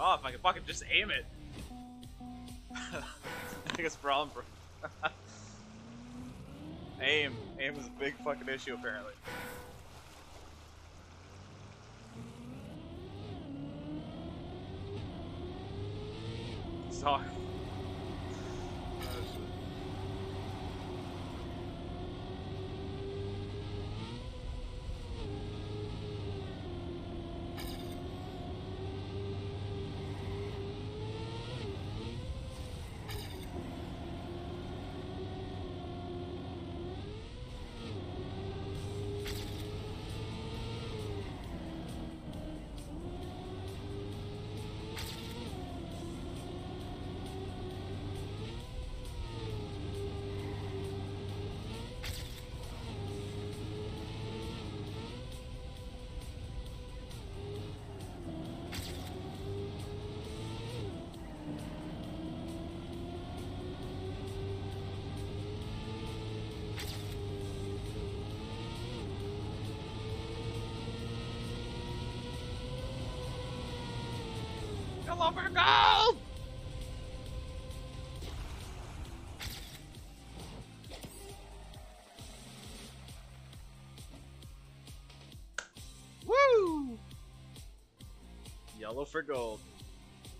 Oh, if I could fucking just aim it. I think it's a problem, bro. aim. Aim is a big fucking issue, apparently. Sorry. Oh, Go for gold! Woo! YOLO for gold.